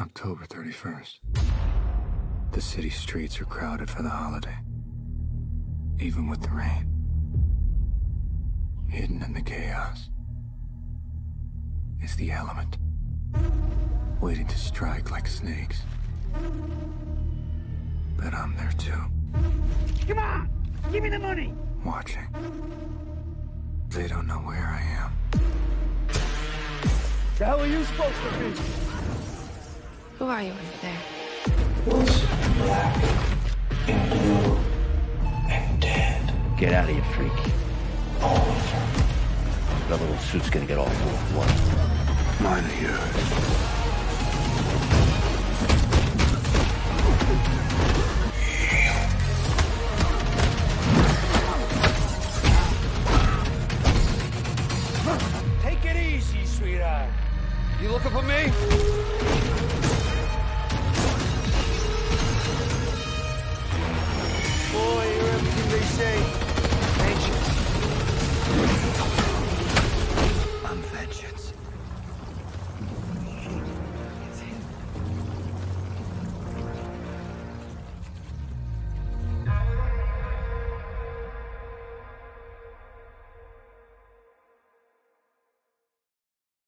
October 31st. The city streets are crowded for the holiday. Even with the rain. Hidden in the chaos is the element. Waiting to strike like snakes. But I'm there too. Come on! Give me the money! Watching. They don't know where I am. The hell are you supposed to be? are you over there? Was black and blue and dead. Get out of here, freak. All of them. That little suit's gonna get all full of blood. Mine are yours. Take it easy, sweetheart. You looking for me? Brilliant.